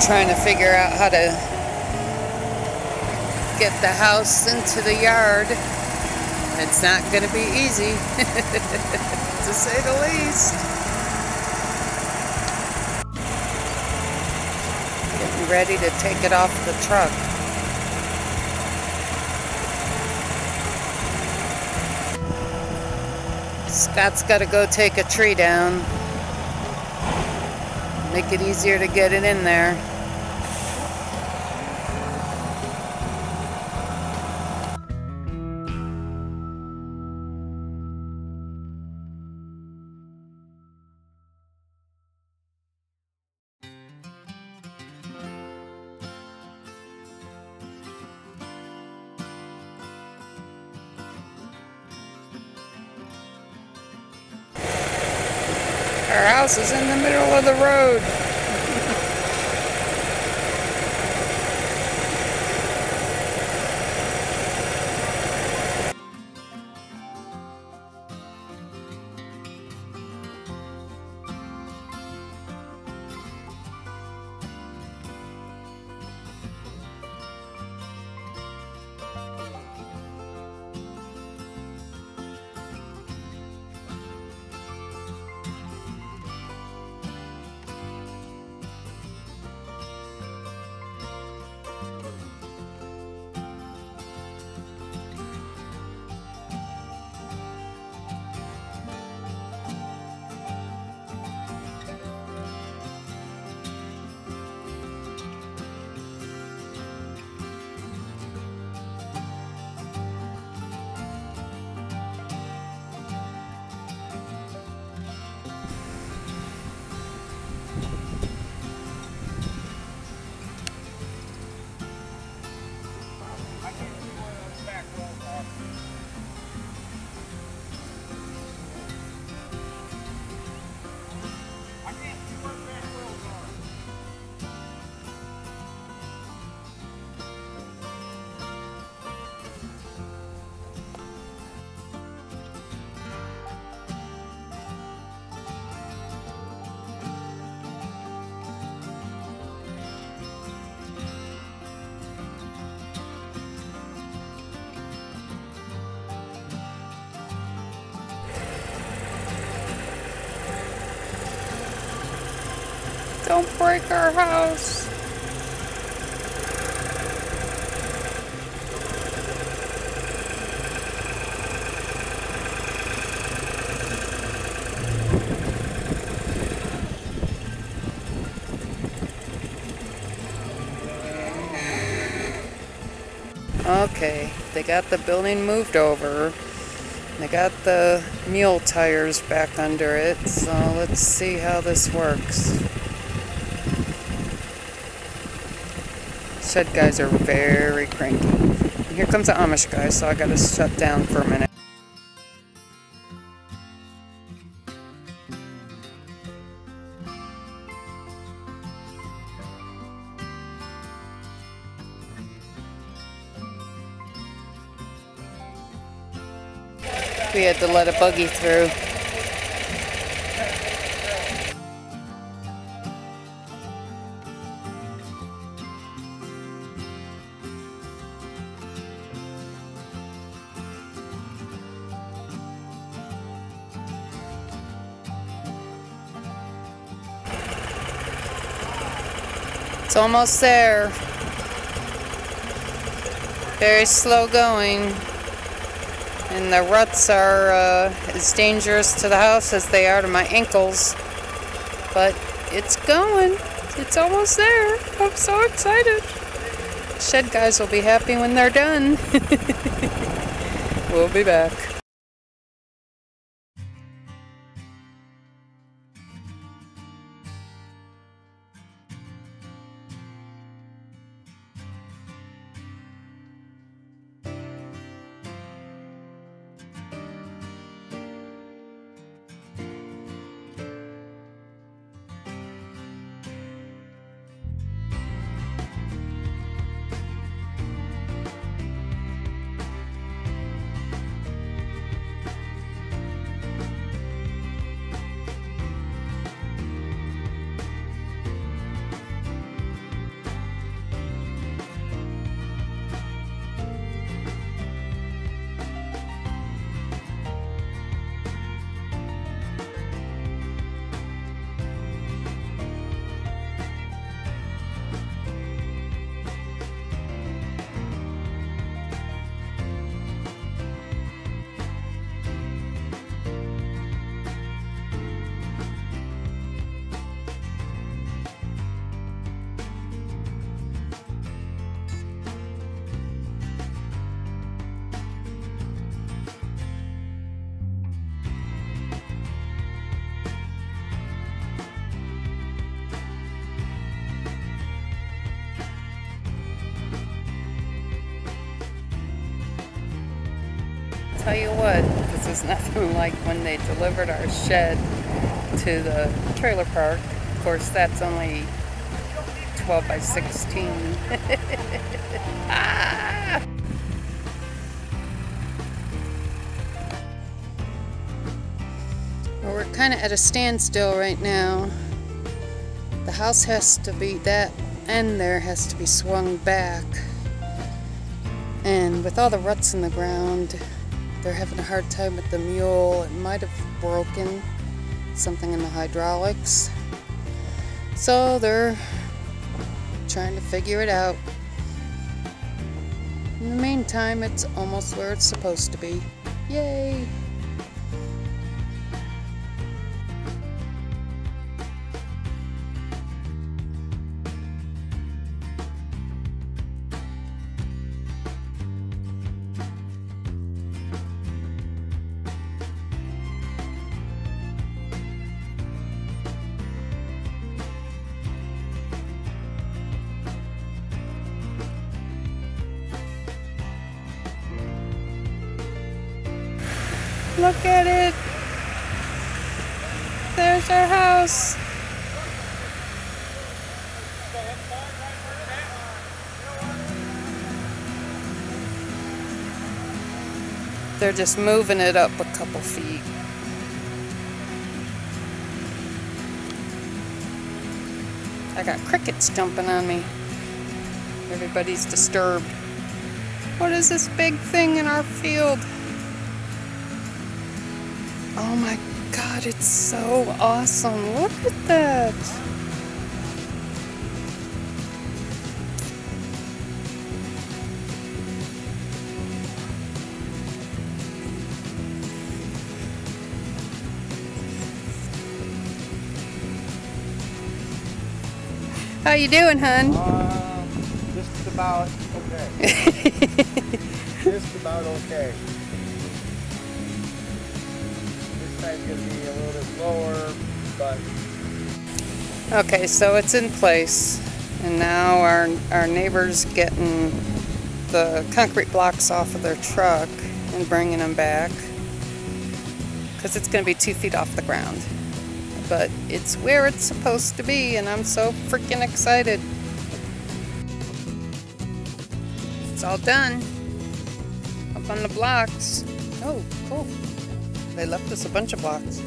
trying to figure out how to get the house into the yard. It's not going to be easy, to say the least. Getting ready to take it off the truck. Scott's got to go take a tree down. Make it easier to get it in there. House is in the middle of the road. Don't break our house. Okay, they got the building moved over. They got the mule tires back under it, so let's see how this works. Shed guys are very cranky. And here comes the Amish guy, so I gotta shut down for a minute. We had to let a buggy through. Almost there. Very slow going. And the ruts are uh, as dangerous to the house as they are to my ankles. But it's going. It's almost there. I'm so excited. Shed guys will be happy when they're done. we'll be back. Nothing like when they delivered our shed to the trailer park. Of course, that's only 12 by 16. ah! Well, we're kind of at a standstill right now. The house has to be, that end there has to be swung back. And with all the ruts in the ground, they're having a hard time with the mule. It might have broken something in the hydraulics. So they're trying to figure it out. In the meantime, it's almost where it's supposed to be. Yay! Look at it. There's our house. They're just moving it up a couple feet. I got crickets jumping on me. Everybody's disturbed. What is this big thing in our field? Oh my god, it's so awesome. Look at that. How you doing, hun? Uh, just about okay. just about okay. This time's gonna be a little bit but Okay, so it's in place, and now our our neighbor's getting the concrete blocks off of their truck and bringing them back because it's going to be two feet off the ground. But it's where it's supposed to be, and I'm so freaking excited. It's all done. Up on the blocks. Oh, cool. They left us a bunch of blocks.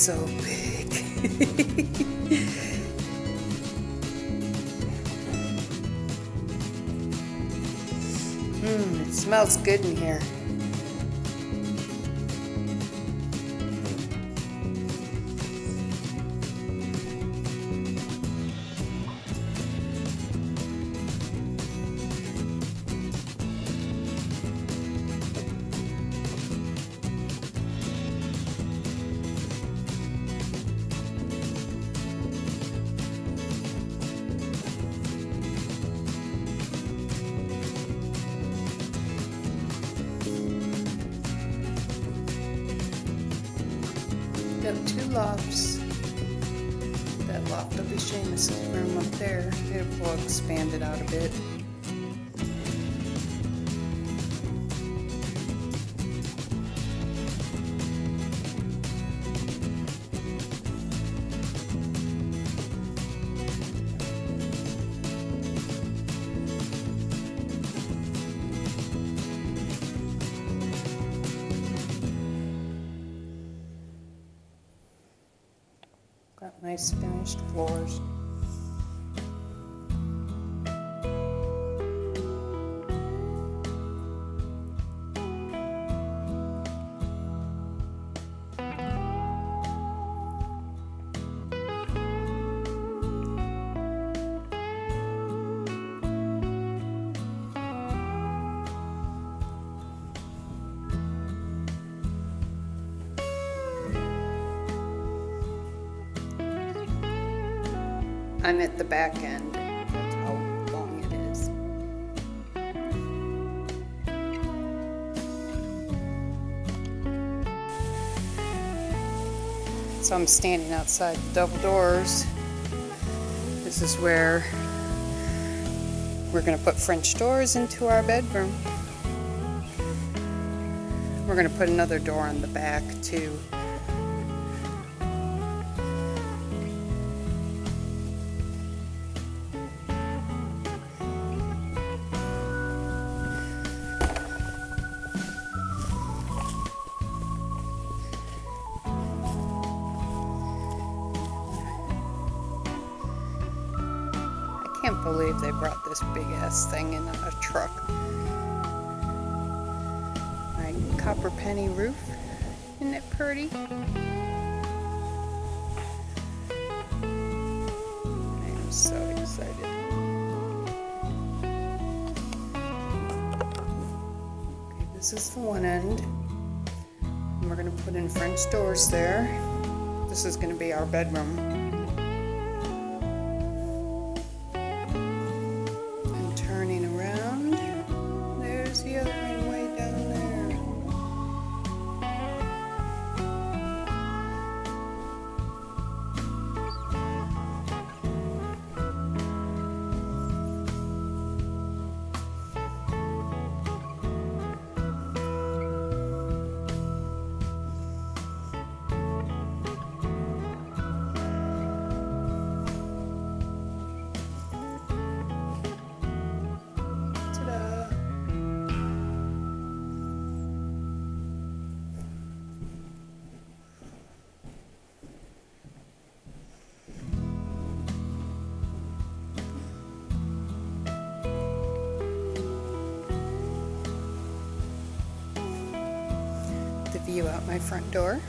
So big. Mmm, it smells good in here. Lofts. That loft will be Seamus's room up there. It will expand it out a bit. Nice finished floors. I'm at the back end. So I'm standing outside the double doors. This is where we're going to put French doors into our bedroom. We're going to put another door on the back too. Can't believe they brought this big ass thing in a truck. My copper penny roof. Isn't it pretty? I am so excited. Okay, this is the one end. And we're gonna put in French doors there. This is gonna be our bedroom. View out my front door.